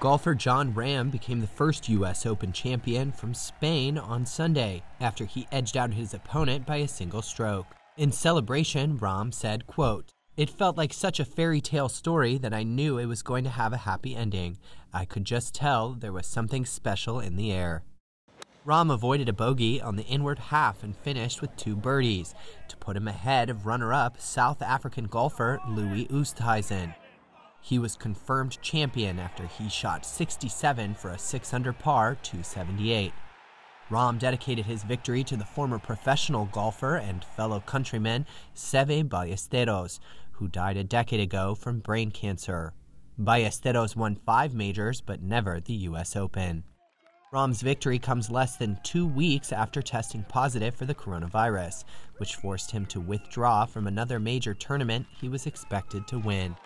Golfer Jon Rahm became the first U.S. Open champion from Spain on Sunday after he edged out his opponent by a single stroke. In celebration, Rahm said, quote, It felt like such a fairy tale story that I knew it was going to have a happy ending. I could just tell there was something special in the air. Rahm avoided a bogey on the inward half and finished with two birdies to put him ahead of runner up South African golfer Louis Oosthuizen. He was confirmed champion after he shot 67 for a 6 under par 278. Rahm dedicated his victory to the former professional golfer and fellow countryman Seve Ballesteros, who died a decade ago from brain cancer. Ballesteros won five majors but never the U.S. Open. Rahm's victory comes less than two weeks after testing positive for the coronavirus, which forced him to withdraw from another major tournament he was expected to win.